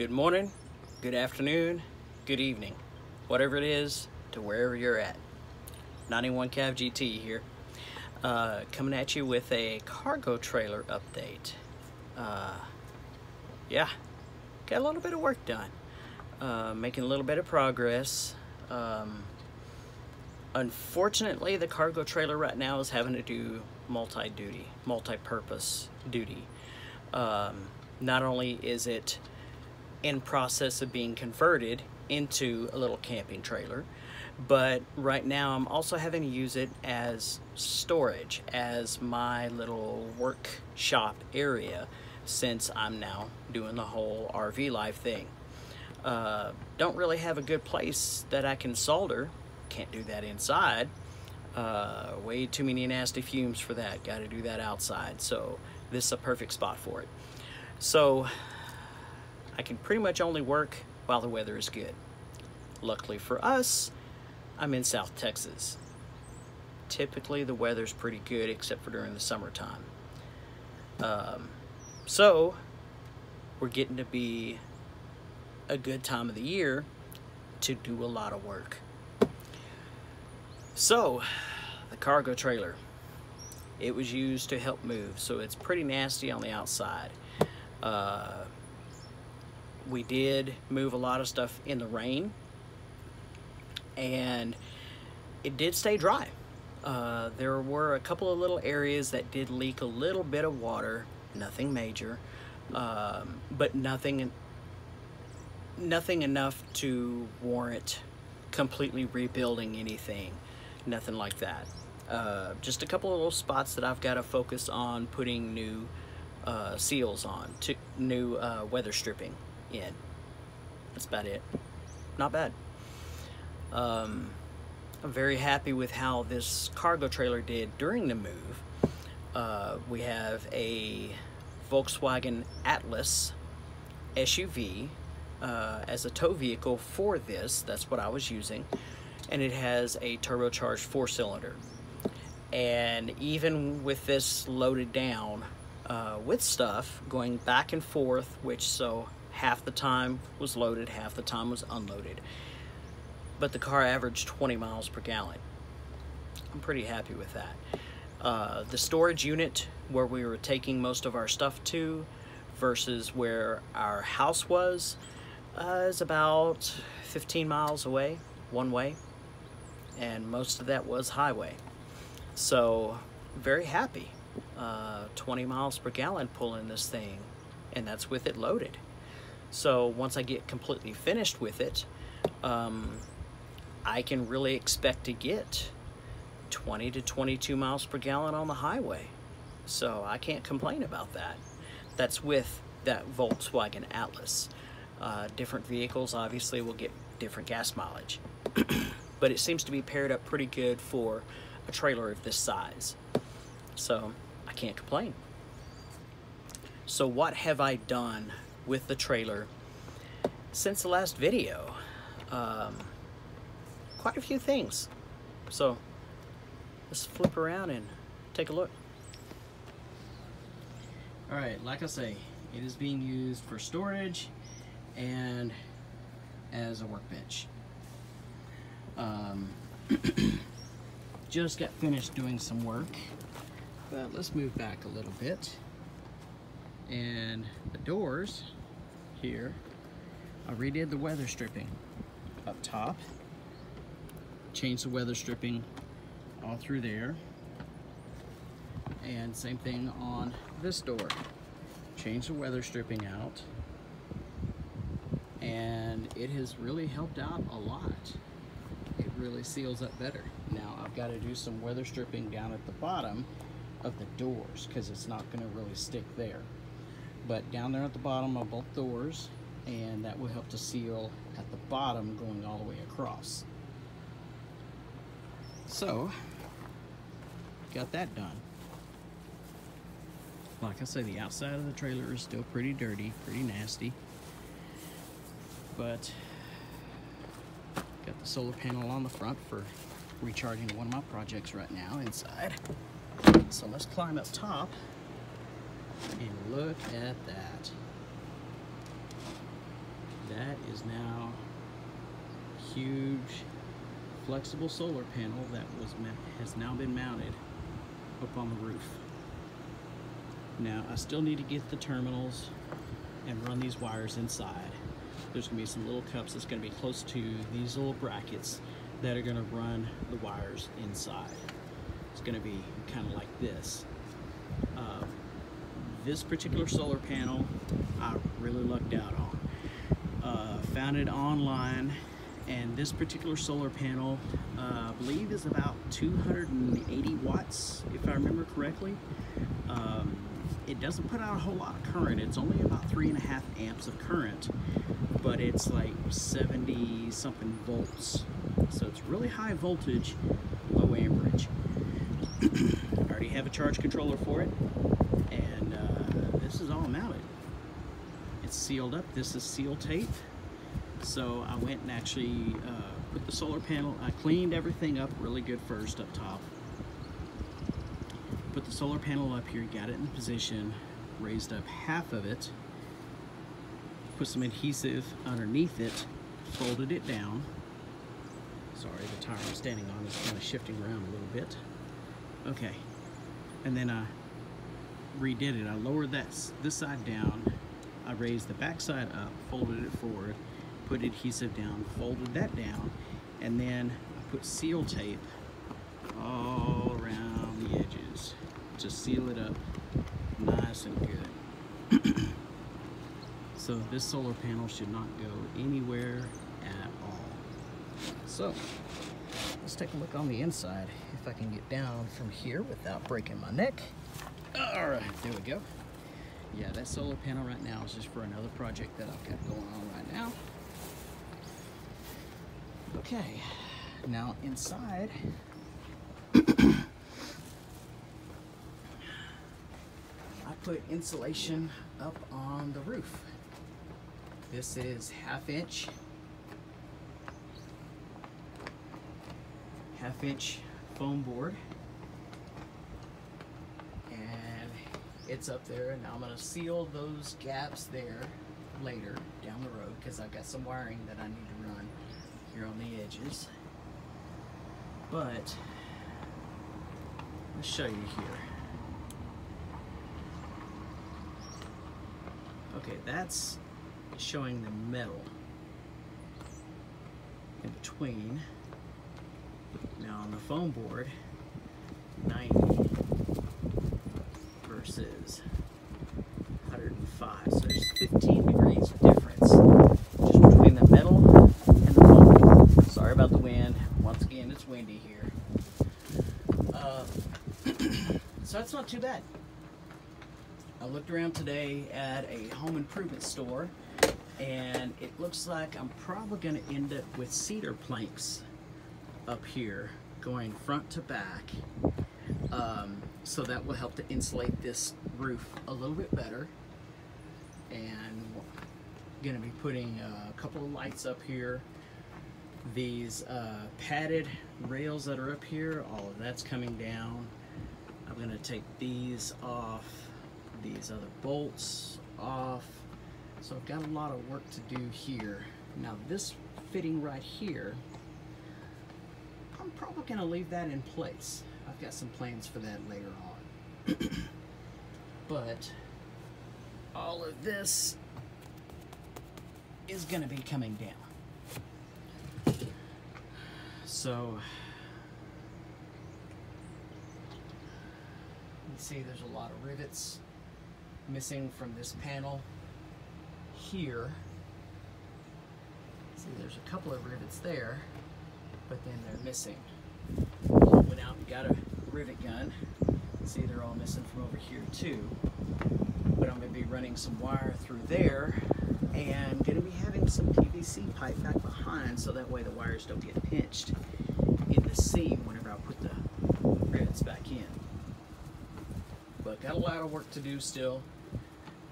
Good morning, good afternoon, good evening, whatever it is to wherever you're at. 91 Cav GT here, uh, coming at you with a cargo trailer update. Uh, yeah, got a little bit of work done, uh, making a little bit of progress. Um, unfortunately, the cargo trailer right now is having to do multi-duty, multi-purpose duty. Um, not only is it in process of being converted into a little camping trailer, but right now I'm also having to use it as storage, as my little workshop area, since I'm now doing the whole RV life thing. Uh, don't really have a good place that I can solder. Can't do that inside. Uh, way too many nasty fumes for that. Got to do that outside. So this is a perfect spot for it. So I can pretty much only work while the weather is good. Luckily for us, I'm in South Texas. Typically the weather's pretty good except for during the summertime. Um, so we're getting to be a good time of the year to do a lot of work. So, the cargo trailer. It was used to help move, so it's pretty nasty on the outside. Uh, we did move a lot of stuff in the rain, and it did stay dry. Uh, there were a couple of little areas that did leak a little bit of water, nothing major, um, but nothing, nothing enough to warrant completely rebuilding anything, nothing like that. Uh, just a couple of little spots that I've got to focus on putting new uh, seals on, to new uh, weather stripping in. That's about it. Not bad. Um, I'm very happy with how this cargo trailer did during the move. Uh, we have a Volkswagen Atlas SUV uh, as a tow vehicle for this. That's what I was using. And it has a turbocharged four cylinder. And even with this loaded down uh, with stuff, going back and forth, which so half the time was loaded, half the time was unloaded. But the car averaged 20 miles per gallon. I'm pretty happy with that. Uh, the storage unit where we were taking most of our stuff to versus where our house was uh, is about 15 miles away, one way, and most of that was highway. So, very happy. Uh, 20 miles per gallon pulling this thing, and that's with it loaded. So once I get completely finished with it, um, I can really expect to get 20 to 22 miles per gallon on the highway. So I can't complain about that. That's with that Volkswagen Atlas. Uh, different vehicles obviously will get different gas mileage. but it seems to be paired up pretty good for a trailer of this size. So I can't complain. So what have I done with the trailer since the last video? Um, quite a few things. So let's flip around and take a look. All right, like I say, it is being used for storage and as a workbench. Um, just got finished doing some work, but let's move back a little bit. And the doors here, I redid the weather stripping up top, changed the weather stripping all through there, and same thing on this door. Changed the weather stripping out, and it has really helped out a lot. It really seals up better. Now I've got to do some weather stripping down at the bottom of the doors because it's not going to really stick there. But down there at the bottom of both doors, and that will help to seal at the bottom going all the way across. So, got that done. Like I say, the outside of the trailer is still pretty dirty, pretty nasty. But, got the solar panel on the front for recharging one of my projects right now inside. So let's climb up top and look at that. that. is now a huge flexible solar panel that was has now been mounted up on the roof. Now I still need to get the terminals and run these wires inside. There's gonna be some little cups that's gonna be close to these little brackets that are gonna run the wires inside. It's gonna be kind of like this. This particular solar panel, I really lucked out on. Uh, found it online and this particular solar panel uh, I believe is about 280 watts if I remember correctly. Um, it doesn't put out a whole lot of current. It's only about three and a half amps of current but it's like 70 something volts. So it's really high voltage low amperage. I already have a charge controller for it this is all mounted it's sealed up this is seal tape so I went and actually uh, put the solar panel, I cleaned everything up really good first up top. Put the solar panel up here, got it in position, raised up half of it, put some adhesive underneath it, folded it down. Sorry, the tire I'm standing on is kind of shifting around a little bit. Okay, and then I redid it. I lowered that this side down, I raised the back side up, folded it forward, put adhesive down, folded that down, and then I put seal tape all around the edges to seal it up nice and good. so this solar panel should not go anywhere at all. So let's take a look on the inside if I can get down from here without breaking my neck. All right, there we go. Yeah, that solar panel right now is just for another project that I've got going on right now. Okay, now inside, I put insulation up on the roof. This is half inch, half inch foam board. And it's up there and now I'm gonna seal those gaps there later down the road because I've got some wiring that I need to run here on the edges. But let's show you here. Okay, that's showing the metal in between. Now on the foam board, 90 versus 105. So there's 15 degrees difference just between the metal and the bone. Sorry about the wind. Once again, it's windy here. Uh, so that's not too bad. I looked around today at a home improvement store and it looks like I'm probably going to end up with cedar planks up here going front to back. Um, so that will help to insulate this roof a little bit better. And to be putting a couple of lights up here these uh, padded rails that are up here, all of that's coming down. I'm to take these off, these other bolts off. So I've got a lot of work to do here. Now this fitting right here, I'm probably to leave that in place. I've got some plans for that later on. but all of this is going to be coming down. So, you see there's a lot of rivets missing from this panel here. See there's a couple of rivets there, but then they're missing. Went out and got a rivet gun. See they're all missing from over here too. Going to be running some wire through there and going to be having some PVC pipe back behind so that way the wires don't get pinched in the seam whenever I put the rivets back in. But got a lot of work to do still,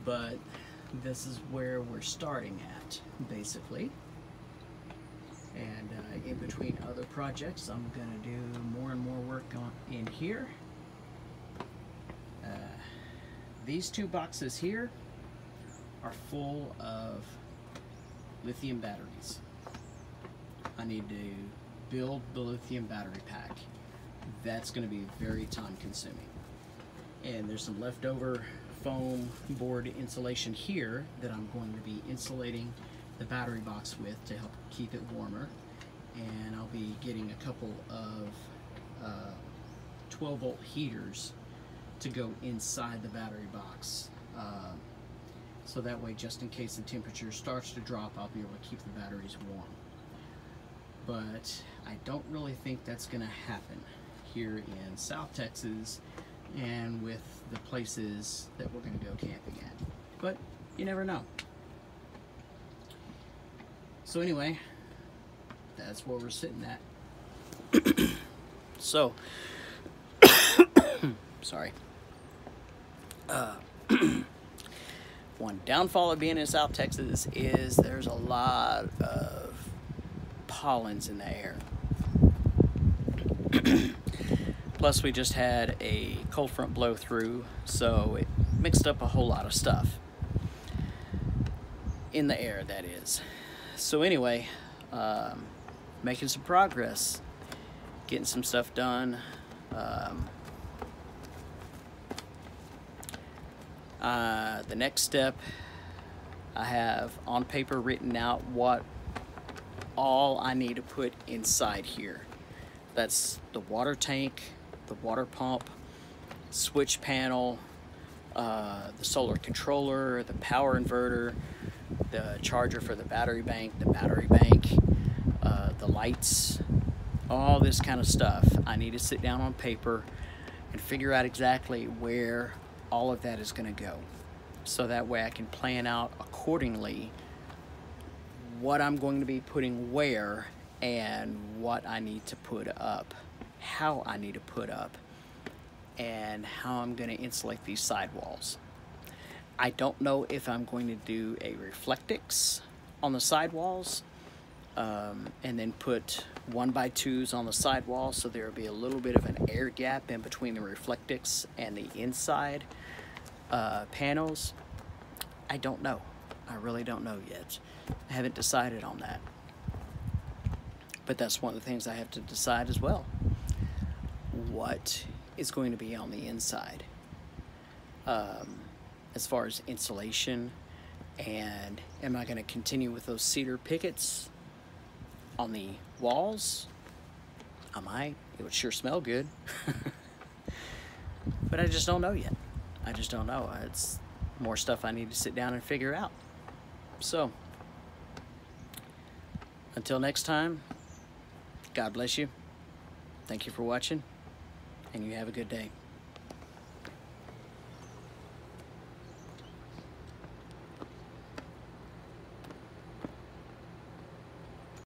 but this is where we're starting at, basically. And uh, in between other projects, I'm going to do more and more work on in here. Uh, these two boxes here are full of lithium batteries. I need to build the lithium battery pack. That's going to be very time consuming. And there's some leftover foam board insulation here that I'm going to be insulating the battery box with to help keep it warmer. And I'll be getting a couple of uh, 12 volt heaters to go inside the battery box. Uh, so that way, just in case the temperature starts to drop, I'll be able to keep the batteries warm. But I don't really think that's going to happen here in South Texas and with the places that we're going to go camping at. But you never know. So anyway, that's where we're sitting at. so, sorry. Uh, one downfall of being in South Texas is there's a lot of pollens in the air. Plus, we just had a cold front blow through, so it mixed up a whole lot of stuff. In the air, that is. So, anyway, um, making some progress, getting some stuff done. Um, uh, the next step, I have on paper written out what all I need to put inside here. That's the water tank, the water pump, switch panel, uh, the solar controller, the power inverter, the charger for the battery bank, the battery bank, uh, the lights, all this kind of stuff. I need to sit down on paper and figure out exactly where all of that is going to go. So that way I can plan out accordingly what I'm going to be putting where and what I need to put up how I need to put up and how I'm going to insulate these sidewalls. I don't know if I'm going to do a Reflectix on the sidewalls um, and then put one by twos on the sidewall so there will be a little bit of an air gap in between the Reflectix and the inside uh, panels. I don't know. I really don't know yet. I haven't decided on that. But that's one of the things I have to decide as well what is going to be on the inside um, as far as insulation and am I going to continue with those cedar pickets on the walls. I might. It would sure smell good. But I just don't know yet. I just don't know. It's more stuff I need to sit down and figure out. So until next time God bless you. Thank you for watching and you have a good day.